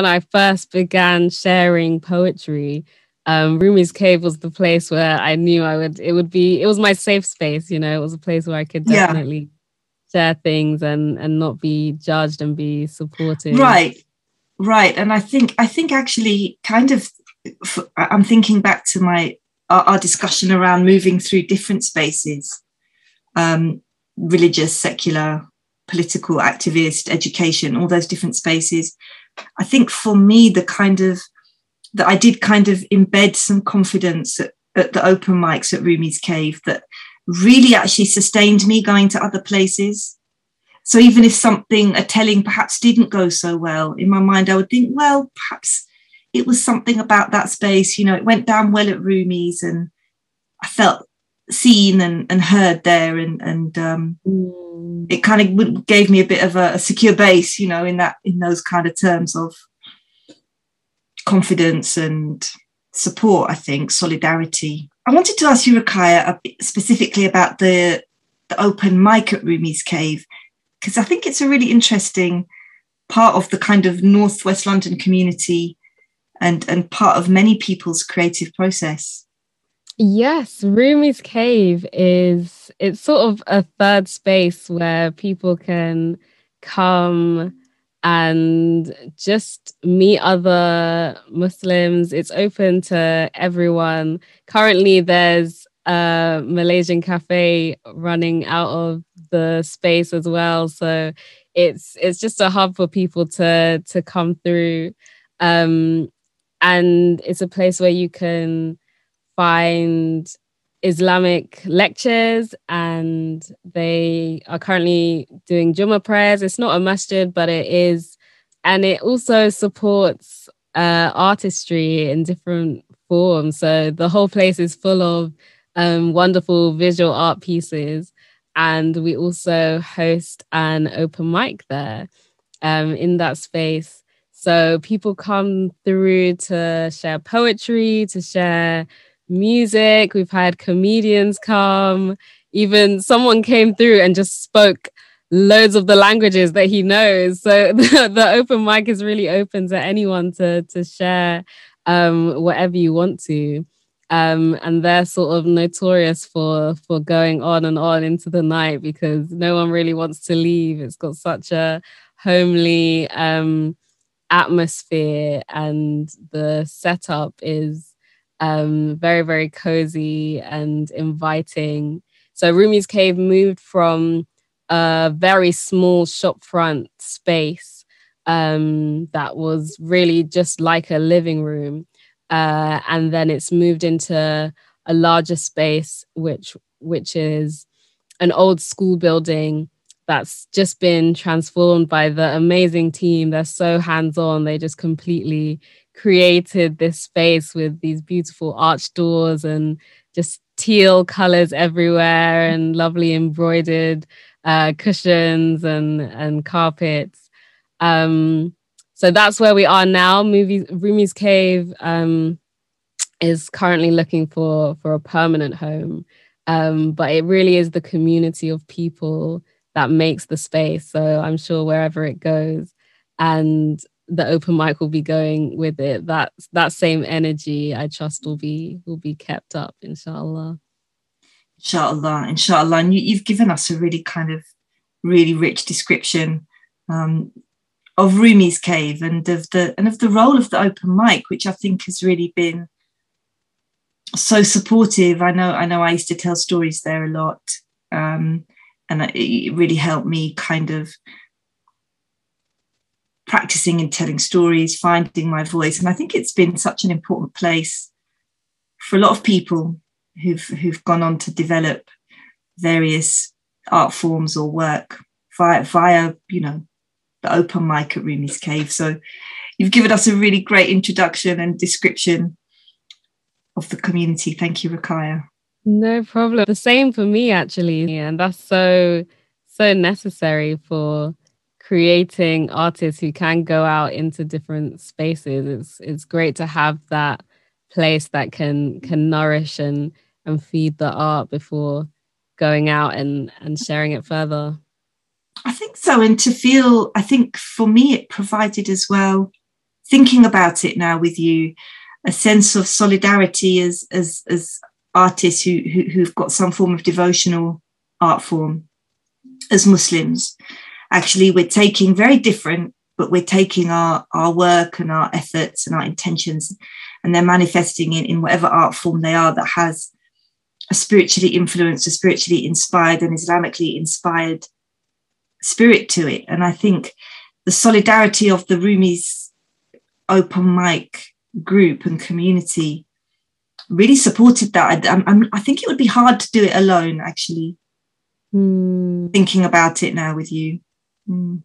when I first began sharing poetry, um, Rumi's Cave was the place where I knew I would. It would be. It was my safe space. You know, it was a place where I could definitely yeah. share things and and not be judged and be supported. Right, right. And I think I think actually, kind of, I'm thinking back to my our, our discussion around moving through different spaces, um, religious, secular, political, activist, education, all those different spaces. I think for me, the kind of that I did kind of embed some confidence at, at the open mics at Rumi's Cave that really actually sustained me going to other places. So even if something, a telling perhaps didn't go so well, in my mind, I would think, well, perhaps it was something about that space. You know, it went down well at Rumi's and I felt seen and, and heard there and, and um, mm. It kind of gave me a bit of a, a secure base, you know, in that, in those kind of terms of confidence and support, I think, solidarity. I wanted to ask you, Rakaya, specifically about the, the open mic at Rumi's Cave, because I think it's a really interesting part of the kind of Northwest London community and, and part of many people's creative process. Yes, Rumi's Cave is it's sort of a third space where people can come and just meet other Muslims. It's open to everyone. Currently, there's a Malaysian cafe running out of the space as well. So it's it's just a hub for people to to come through. Um, and it's a place where you can find Islamic lectures and they are currently doing Jummah prayers. It's not a masjid, but it is, and it also supports uh, artistry in different forms. So the whole place is full of um, wonderful visual art pieces. And we also host an open mic there um, in that space. So people come through to share poetry, to share music, we've had comedians come, even someone came through and just spoke loads of the languages that he knows. So the, the open mic is really open to anyone to to share um, whatever you want to. Um, and they're sort of notorious for for going on and on into the night because no one really wants to leave. It's got such a homely um, atmosphere, and the setup is um, very, very cozy and inviting. So Rumi's Cave moved from a very small shopfront space um, that was really just like a living room. Uh, and then it's moved into a larger space, which which is an old school building that's just been transformed by the amazing team. They're so hands on. They just completely created this space with these beautiful arch doors and just teal colors everywhere and lovely embroidered uh, cushions and and carpets. Um, so that's where we are now. Movies, Rumi's Cave um, is currently looking for for a permanent home, um, but it really is the community of people that makes the space. So I'm sure wherever it goes, and the open mic will be going with it. That that same energy, I trust, will be will be kept up, inshallah. Inshallah, inshallah. And you, have given us a really kind of really rich description um, of Rumi's cave and of the and of the role of the open mic, which I think has really been so supportive. I know I know I used to tell stories there a lot, um, and it really helped me kind of practicing and telling stories, finding my voice. And I think it's been such an important place for a lot of people who've who've gone on to develop various art forms or work via via, you know, the open mic at Rumi's Cave. So you've given us a really great introduction and description of the community. Thank you, Rakaya. No problem. The same for me actually. And that's so so necessary for creating artists who can go out into different spaces. It's it's great to have that place that can can nourish and and feed the art before going out and and sharing it further. I think so, and to feel, I think for me, it provided as well thinking about it now with you, a sense of solidarity as as as artists who, who who've got some form of devotional art form as Muslims. Actually, we're taking very different, but we're taking our our work and our efforts and our intentions, and they're manifesting in in whatever art form they are that has a spiritually influenced, a spiritually inspired, and Islamically inspired spirit to it. And I think the solidarity of the Rumi's open mic group and community really supported that. I, I, I think it would be hard to do it alone, actually. Mm. Thinking about it now with you. Mm.